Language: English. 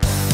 you